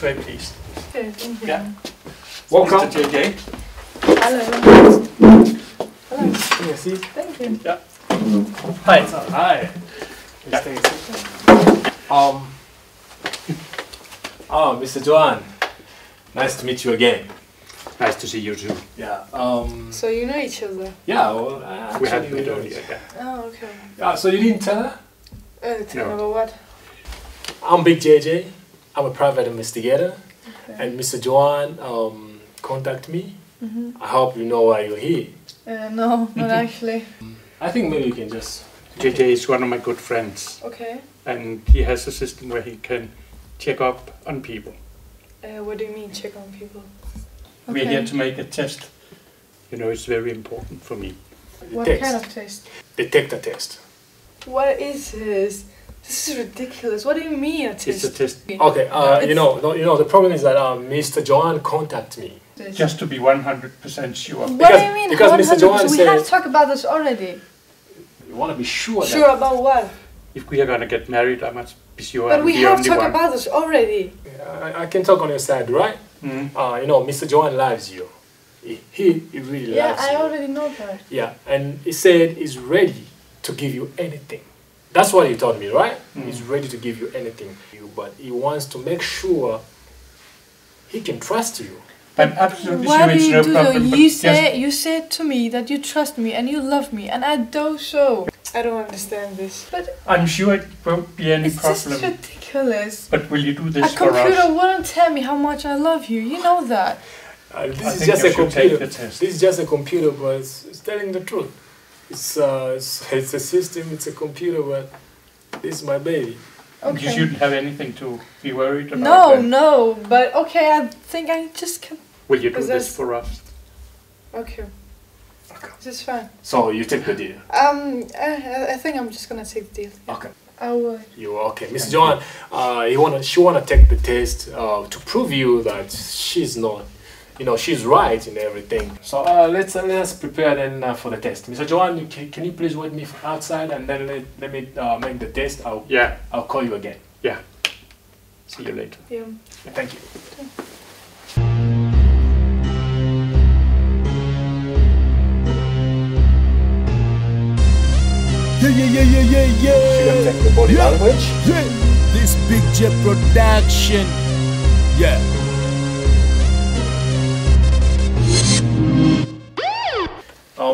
this way, please. Okay, thank you. Yeah. Welcome. Mr. JJ. Hello. Hello. Yes, see? Thank you. Yeah. Hi. Hi. Yeah. Um. Oh, Mr. Joan. Nice to meet you again. Nice to see you too. Yeah. Um. So you know each other? Yeah. Well, uh, We had actually, met know earlier. Yeah. Oh, okay. Yeah. So you didn't tell her? Uh, tell No. me about what? I'm Big JJ. I'm a private investigator, Okay. and Mr. Joan um contact me. Mhm. I hope you know why you're here. Uh, no, not actually. I think maybe you can just. JJ is one of my good friends, Okay. and he has a system where he can check up on people. Uh, what do you mean check on people? We're here to make a test. You know, it's very important for me. What Text. kind of test? Detector test. What is this? This is ridiculous. What do you mean a test? It's test? a test Okay. Uh, you know, no, you know, the problem is that um, Mr. Joan contact me. Just to be 100% sure. What Because- do you mean? because Mr. 100%? Johan We said- have talked about this already. You want to be sure. Sure about what? If we are gonna get married, I must be sure But I'm we the have only talked one. about this already. That I, I can talk on your side, right? Mm. Uh, you know, Mr. Joan loves you. He, he, he really Yeah, loves I you. Yeah, I already know that. Yeah, and he said he's ready to give you anything. That's what he told me, right? Mm. He's ready to give you anything. You, but he wants to make sure he can trust you. I'm absolutely Why sure do it's you no do problem. that? You just- say you said to me that you trust me and you love me, and I do so. I don't understand this. But I'm sure it won't be any it's just problem. ridiculous. But will you do A this for us? The computer us? wouldn't tell me how much I love you. You know that. Uh, this I is think just you a should take computer. the test. This is just a computer, but it's, it's telling the truth. It's, uh, it's, it's a system, it's a computer, but this is my baby. Okay. You shouldn't have anything to be worried about. no, then. no, but okay. I think I just can. Will you do Because this for us? Okay. Okay. This is fine. So you take the deal. Um, I, I think I'm just gonna take the deal. Okay. I will. You okay, Miss John? Uh, you wanna she wanna take the test uh, to prove you that she's not, you know, she's right in everything. So uh, let's uh, let's prepare then uh, for the test. Mr. Joan, can, can you please wait me outside and then let, let me uh, make the test. I'll Yeah, I'll call you again. yeah. See you later. Yeah. Thank you. Yeah, yeah, yeah, yeah, yeah, yeah. She gonna the body Yeah. language. Yeah. This Big Jet production. Yeah.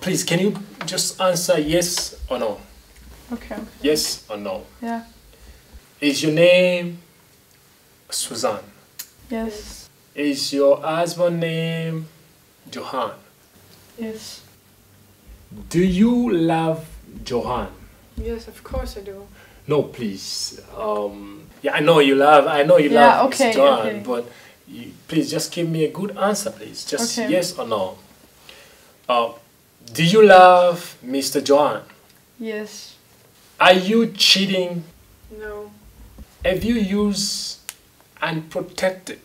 Please, can you just answer yes or no? Okay. Yes or no? Yeah. Is your name Suzanne? Yes. Is your husband name Johan? Yes. Do you love Johan? Yes, of course I do. No, please. Um, yeah, I know you love. I know you Yeah, love okay. Johan, okay. but you, please just give me a good answer, please. Just Okay. yes or no. Uh, do you love Mr. Johan? Yes. Are you cheating? No. Have you used unprotected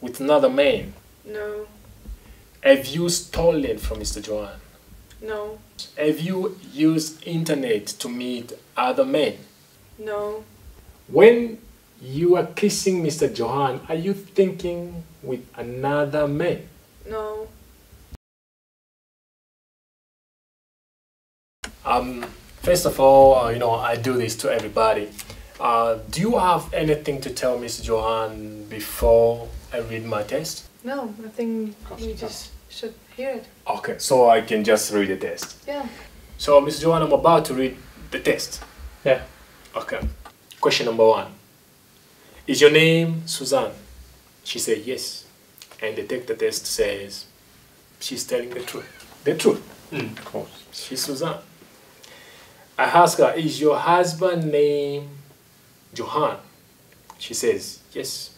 with another man? No. Have you stolen from Mr. Johan? No. Have you used internet to meet other men? No. When you are kissing Mr. Johan, are you thinking with another man? No. Um, first of all, uh, you know, I do this to everybody. Uh, do you have anything to tell Miss Johan before I read my test? No. I think course we just should hear it. Okay, so I can just read the test. Yeah. So, Miss Johan, I'm about to read the test. Yeah. Okay. Question number one Is your name Suzanne? She said yes. And the take the test says she's telling the truth. The truth. Mm, of course. She's Suzanne. I ask her, Is your husband name Johan? She says yes.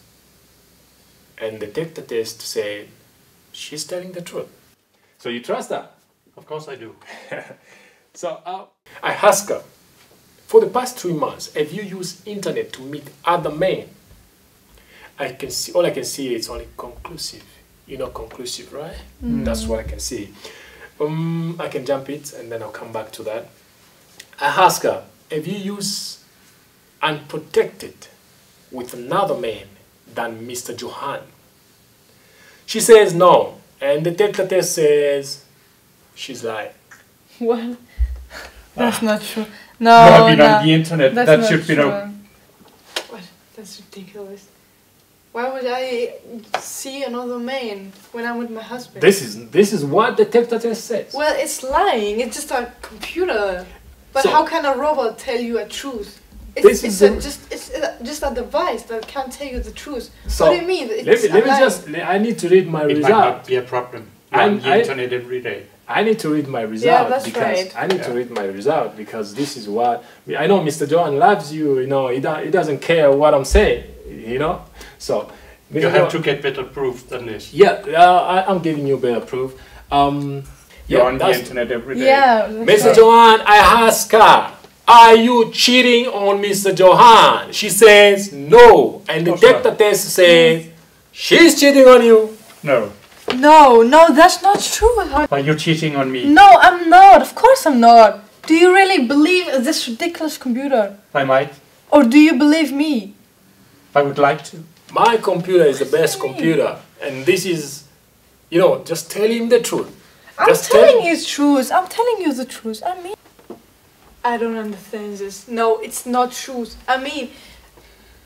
And the take the test said she's telling the truth. So you trust her? Of course I do. So uh, I ask her, for the past three months, have you used internet to meet other men? I can see all I can see is only conclusive. You know, conclusive, right? That's what I can see. Um, I can jump it and then I'll come back to that. I ask her, have you used unprotected with another man? than Mr. Johan. She says no, and the detective says she's lying. What? That's ah. not true. No, Maybe no. on the internet. That's that not should be true. no. What? That's ridiculous. Why would I see another man when I'm with my husband? This is this is what the detective says. well, it's lying. It's just a computer. But So- how can a robot tell you a truth? It's, This it's is a, just it's a, just a device that can't tell you the truth. So, what do you mean? It's Let me, a let me just. I need to read my It might result. not be a problem. You're I'm- on the internet every day. I need to read my result that's because right. I need to read my result because this is what I know. Mr. John loves you. You know, he, do, he doesn't care what I'm saying. You know, so You have John- to get better proof than this. Yeah, uh, I, I'm giving you better proof. Um, You're yeah, on the internet every day. Yeah. Mr. right. Johan, I ask her, are you cheating on Mr. Johan? She says no, and the Of course not. detective says she's cheating on you. No. No, no, that's not true. How- Are you cheating on me? No, I'm not. Of course I'm not. Do you really believe this ridiculous computer? I might. Or do you believe me? I would like to. My computer is the best What do you mean? computer, and this is, you know, just tell him the truth. I'm Just telling me. you the truth. I'm telling you the truth. I mean, I don't understand this. No, it's not truth. I mean,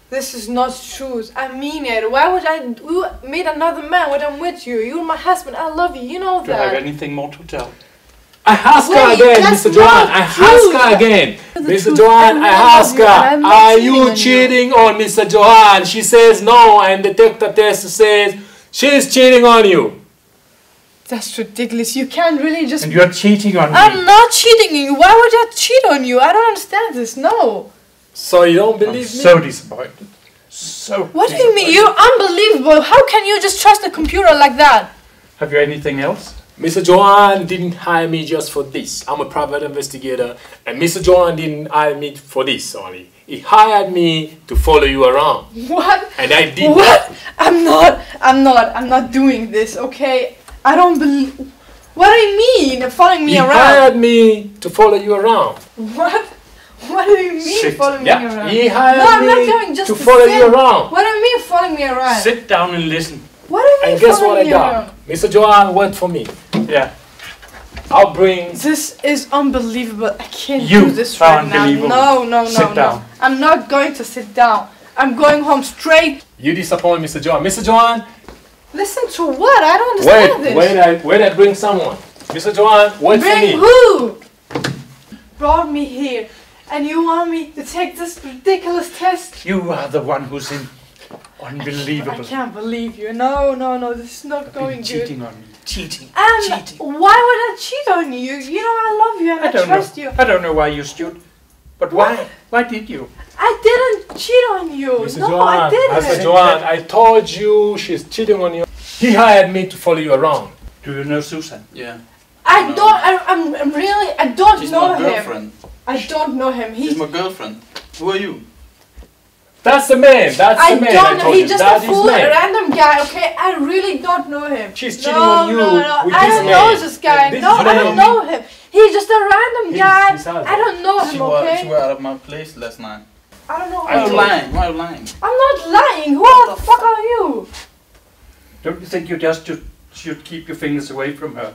this is not truth. I mean it. Why would I you meet another man when I'm with you? You're my husband. I love you. You know Do you have anything more to tell? I ask her again, Mr. Johan. not I ask her again. Mr. truth. Johan, I I ask her, I'm are cheating you on you." cheating on Mr. Johan? She says no, and the detective says she's cheating on you. That's ridiculous. You can't really just. And you're cheating on me. I'm not cheating on you. Why would I cheat on you? I don't understand this. No. So you don't I'm believe me? so disappointed. So. What do you mean? You're unbelievable. How can you just trust a computer like that? Have you anything else? Mr. Johan didn't hire me just for this. I'm a private investigator, and Mr. Johan didn't hire me for this only. He hired me to follow you around, What? and I did. What? I'm not. I'm not. I'm not doing this. Okay. I don't believe. What do you mean? Following me He around? hired me to follow you around. What? What do you mean Sit. following me around? he hired No, I'm not me going just to to follow sit. you around. What do you mean following me around? Sit down and listen. What do you mean And guess following what I got? around? Mr. Johan worked for me. Yeah. I'll bring. This is unbelievable. I can't You do this are right now. unbelievable. No, no, no, Sit no. down. I'm not going to sit down. I'm going home straight. You disappoint Mr. Johan. Mr. Johan, Listen to what? I don't understand wait, this. wait, I, wait, I bring someone. Mr. Johan, wait for Bring me. who? Brought me here, and you want me to take this ridiculous test? You are the one who's in. Unbelievable. I Unbelievable. can't believe you. No, no, no. This is not You've going been good. cheating on me. Cheating. And cheating. why would I cheat on you? You know I love you and I, I don't trust know. you. I don't know why you stood. But why? Why did you? I didn't cheat on you. Mr. no, Johan, I didn't. Mr. Johan, I told you she's cheating on you. He hired me to follow you around. Do you know Susan? Yeah. I No. don't. I, I'm, I'm really. I don't She's know my him. girlfriend. I don't know him. She's He's. my girlfriend. Who are you? That's the man. That's I the man. don't I know. told He's just That a fool, a random guy. Okay, I really don't know him. She's no, cheating on you no, no. with I this don't man. know this guy. This no, is I don't know him. He's just a random He's- guy. he's I don't know She him. was, Okay. she was out of my place last night. I don't know. Why are him. you lying? Why are you lying? I'm not lying. Who the fuck are you? Don't you think you just should, should keep your fingers away from her?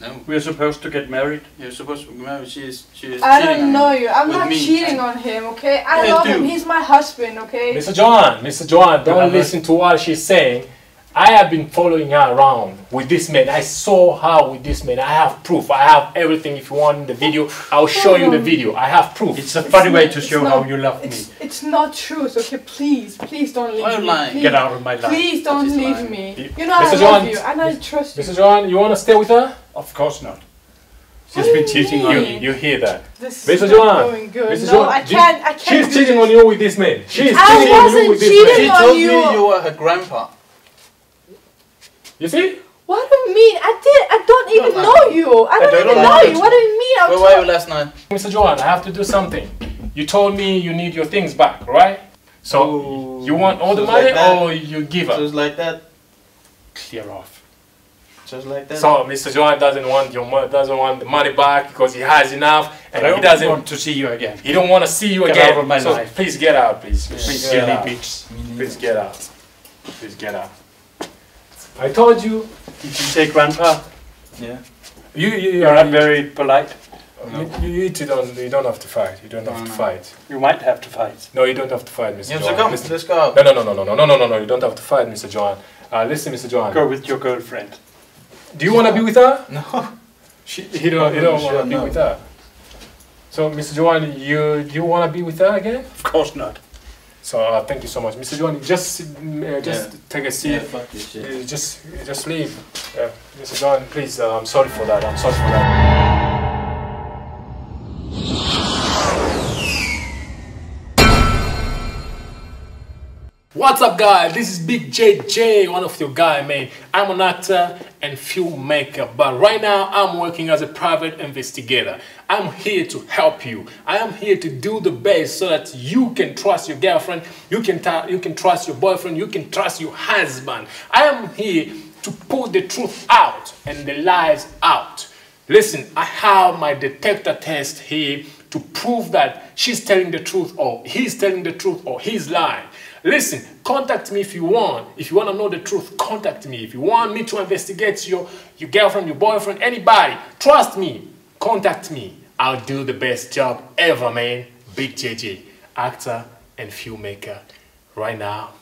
No. We're supposed to get married. You're supposed to be married. She is, she is I don't know you. you. I'm not me. cheating on him. Okay. I Yeah, love him. He's my husband. Okay. Mr. John, Mr. John, don't listen to what she's saying. I have been following her around with this man. I saw her with this man. I have proof. I have everything. If you want the video, I'll show you the video. I have proof. It's a funny way to show not- how you love me. It's it's not truth. Okay. Please, please don't leave Why you me. Please, Get out of my life. Please don't She's leave lying. me. You know I love Johan, you and I trust you. Mr. Johan, you want to stay with her? Of course not. She's been you cheating on You, me. you hear that? This Mr. is not Johan, going good. Mr. No, Johan, I can't. I can't. She's cheating this. on you with this man. She's I cheating on you wasn't with this cheating She told you. me you were her grandpa. You see? What do you mean? I did. I don't even Don't know you. I don't, don't even lie. know you. What do you mean? I'm Where were you last night? Mr. Johan, I have to do something. You told me you need your things back, right? So Oh, you want all the money like or you give up? Just like that. Clear off. Just like that. So Mr. Johan doesn't want your mo- doesn't want the money back because he has enough, I and he doesn't want to see you again. he don't want to see you Get again. out of my so life. please get out, please. Please get Silly out. bitch. Please get out. Please get up. I told you. Did you say grandpa? Yeah. You you you, You're not very polite. you, you, you two don't you don't have to fight. You don't have No, to no. fight. You might have to fight. No, you don't have to fight, Mr. Yeah, so Johan. come, Listen- let's go. No, no, no, no, no, no, no, no, no, no. You don't have to fight, Mr. Johan. Uh, listen, Mr. Johan. Go with your girlfriend. Do you want to be with her? No. She, he don't, he don't want to be no. with her. So, Mr. Johan, you you want to be with her again? Of course not. So, uh, thank you so much, Mr. Johan. Just uh, just Yeah. take a seat. Yeah, fuck this shit. Uh, just just leave. Yeah. Mr. John, please. Uh, I'm sorry for that. I'm sorry for that. What's up, guys? This is Big JJ, one of your guy, man. I'm an actor and filmmaker, but right now I'm working as a private investigator. I'm here to help you. I am here to do the best so that you can trust your girlfriend, you can you can trust your boyfriend, you can trust your husband. I am here to put the truth out and the lies out. Listen, I have my detector test here to prove that she's telling the truth or he's telling the truth or he's lying. Listen, contact me if you want. If you want to know the truth, contact me. If you want me to investigate your, your girlfriend, your boyfriend, anybody, trust me, contact me. I'll do the best job ever, man. Big JJ, actor and filmmaker. Right now,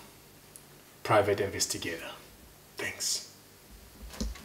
private investigator. Thanks.